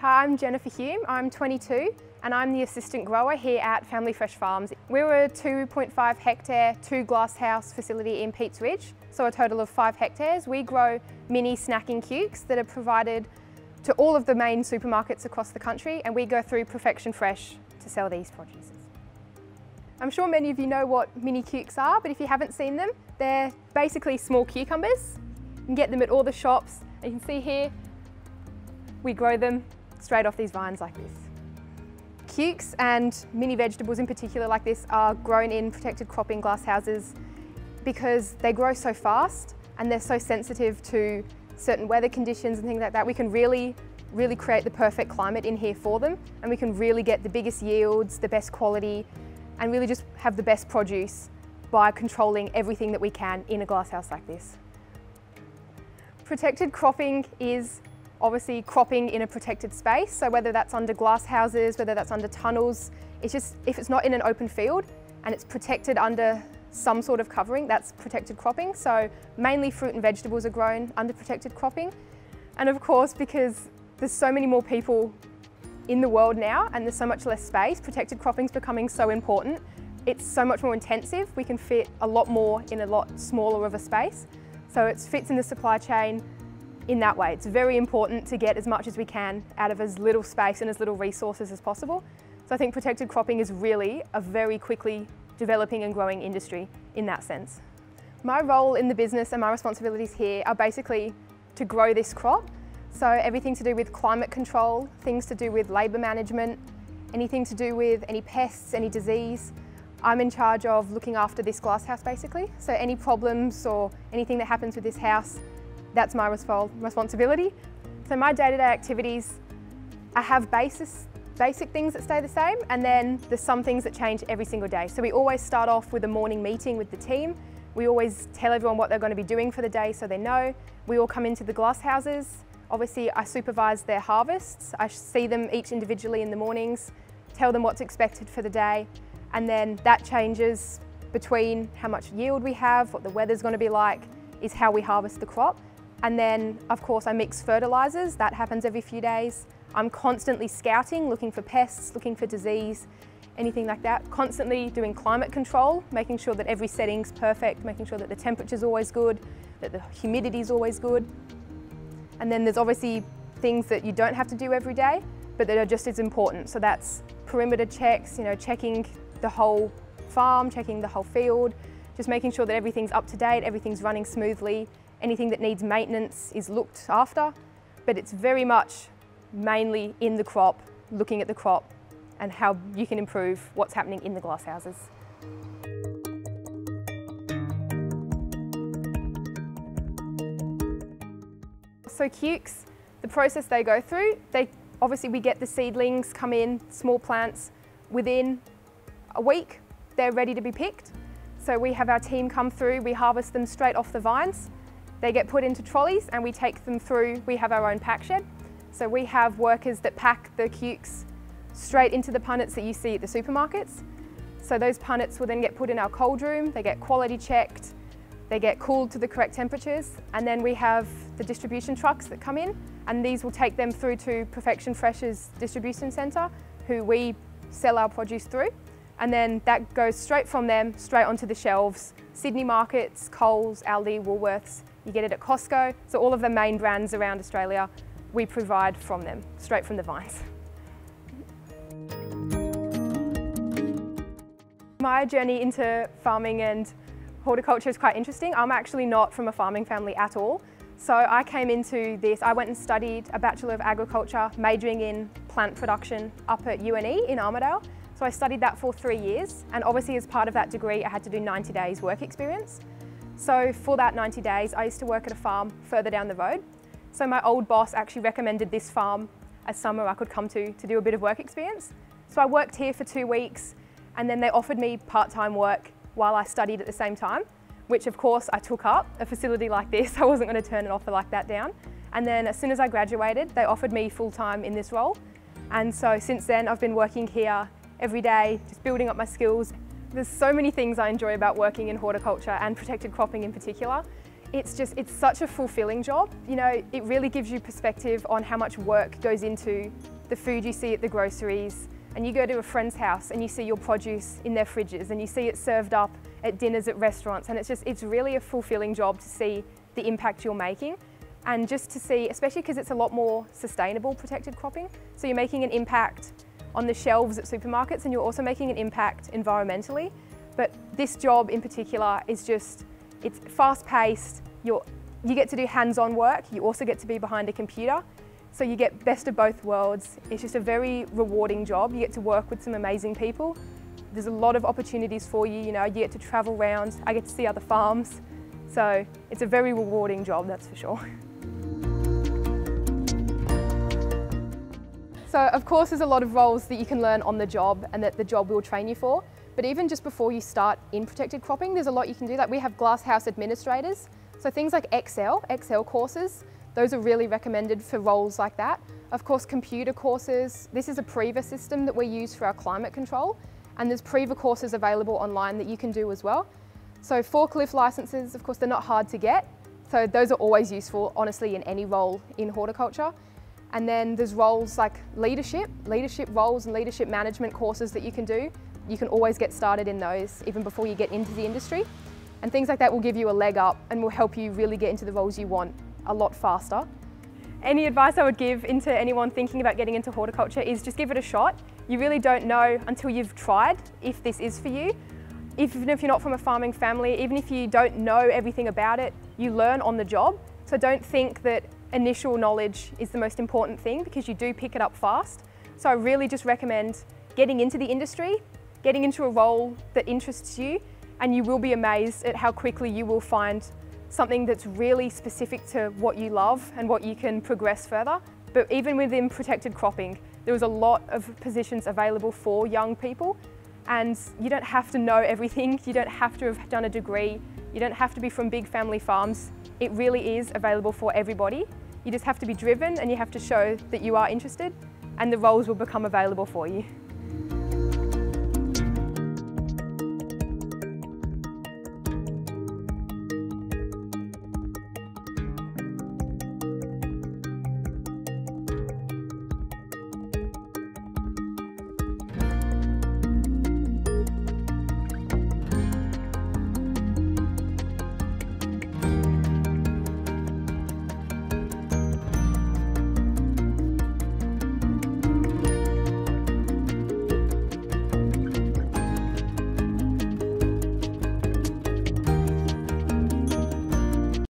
Hi, I'm Jennifer Hulme. I'm 22 and I'm the assistant grower here at Family Fresh Farms. We're a 2.5 hectare, two glasshouse facility in Peats Ridge, so a total of five hectares. We grow mini snacking cukes that are provided to all of the main supermarkets across the country and we go through Perfection Fresh to sell these produces. I'm sure many of you know what mini cukes are, but if you haven't seen them, they're basically small cucumbers. You can get them at all the shops. You can see here, we grow them straight off these vines like this. Cukes and mini vegetables in particular like this are grown in protected cropping glass houses because they grow so fast and they're so sensitive to certain weather conditions and things like that. We can really, really create the perfect climate in here for them and we can really get the biggest yields, the best quality and really just have the best produce by controlling everything that we can in a glasshouse like this. Protected cropping is obviously cropping in a protected space. So whether that's under glass houses, whether that's under tunnels, it's just, if it's not in an open field and it's protected under some sort of covering, that's protected cropping. So mainly fruit and vegetables are grown under protected cropping. And of course, because there's so many more people in the world now and there's so much less space, protected cropping is becoming so important. It's so much more intensive. We can fit a lot more in a lot smaller of a space. So it fits in the supply chain in that way. It's very important to get as much as we can out of as little space and as little resources as possible. So I think protected cropping is really a very quickly developing and growing industry in that sense. My role in the business and my responsibilities here are basically to grow this crop. So everything to do with climate control, things to do with labour management, anything to do with any pests, any disease. I'm in charge of looking after this glasshouse basically. So any problems or anything that happens with this house, that's my responsibility. So my day-to-day -day activities, I have basis, basic things that stay the same and then there's some things that change every single day. So we always start off with a morning meeting with the team. We always tell everyone what they're going to be doing for the day so they know. We all come into the glass houses. Obviously I supervise their harvests. I see them each individually in the mornings, tell them what's expected for the day and then that changes between how much yield we have, what the weather's going to be like, is how we harvest the crop. And then, of course, I mix fertilisers. That happens every few days. I'm constantly scouting, looking for pests, looking for disease, anything like that. Constantly doing climate control, making sure that every setting's perfect, making sure that the temperature's always good, that the humidity's always good. And then there's obviously things that you don't have to do every day, but that are just as important. So that's perimeter checks, you know, checking the whole farm, checking the whole field, just making sure that everything's up to date, everything's running smoothly, Anything that needs maintenance is looked after, but it's very much mainly in the crop, looking at the crop and how you can improve what's happening in the glasshouses. So cukes, the process they go through, they obviously we get the seedlings come in, small plants, within a week they're ready to be picked. So we have our team come through, we harvest them straight off the vines they get put into trolleys and we take them through, we have our own pack shed. So we have workers that pack the cukes straight into the punnets that you see at the supermarkets. So those punnets will then get put in our cold room, they get quality checked, they get cooled to the correct temperatures, and then we have the distribution trucks that come in, and these will take them through to Perfection Fresh's distribution centre, who we sell our produce through. And then that goes straight from them, straight onto the shelves. Sydney markets, Coles, Aldi, Woolworths, you get it at Costco. So all of the main brands around Australia, we provide from them, straight from the vines. My journey into farming and horticulture is quite interesting. I'm actually not from a farming family at all. So I came into this, I went and studied a Bachelor of Agriculture, majoring in plant production up at UNE in Armidale. So I studied that for three years and obviously as part of that degree I had to do 90 days work experience. So for that 90 days, I used to work at a farm further down the road. So my old boss actually recommended this farm as somewhere I could come to to do a bit of work experience. So I worked here for two weeks and then they offered me part-time work while I studied at the same time, which of course I took up. A facility like this, I wasn't going to turn an offer like that down. And then as soon as I graduated, they offered me full-time in this role. And so since then, I've been working here every day, just building up my skills, there's so many things I enjoy about working in horticulture and protected cropping in particular. it's just, it's such a fulfilling job. You know, it really gives you perspective on how much work goes into the food you see at the groceries, and you go to a friend's house and you see your produce in their fridges and you see it served up at dinners at restaurants and it's just, it's really a fulfilling job to see the impact you're making and just to see, especially because it's a lot more sustainable protected cropping. So you're making an impact on the shelves at supermarkets and you're also making an impact environmentally. But this job in particular is just, it's fast paced, you're, you get to do hands-on work, you also get to be behind a computer, so you get best of both worlds. It's just a very rewarding job. You get to work with some amazing people. There's a lot of opportunities for you, you know, you get to travel around, I get to see other farms. So it's a very rewarding job, that's for sure. So of course there's a lot of roles that you can learn on the job and that the job will train you for. But even just before you start in protected cropping, there's a lot you can do. Like we have glasshouse administrators. So things like Excel, Excel courses, those are really recommended for roles like that. Of course, computer courses. This is a Priva system that we use for our climate control. And there's Priva courses available online that you can do as well. So forklift licenses, of course, they're not hard to get. So those are always useful, honestly, in any role in horticulture. And then there's roles like leadership, leadership roles and leadership management courses that you can do. You can always get started in those even before you get into the industry. And things like that will give you a leg up and will help you really get into the roles you want a lot faster. Any advice I would give into anyone thinking about getting into horticulture is just give it a shot. You really don't know until you've tried if this is for you. Even if you're not from a farming family, even if you don't know everything about it, you learn on the job. So don't think that initial knowledge is the most important thing because you do pick it up fast. So I really just recommend getting into the industry, getting into a role that interests you, and you will be amazed at how quickly you will find something that's really specific to what you love and what you can progress further. But even within protected cropping, there was a lot of positions available for young people and you don't have to know everything, you don't have to have done a degree, you don't have to be from big family farms. It really is available for everybody. You just have to be driven and you have to show that you are interested and the roles will become available for you.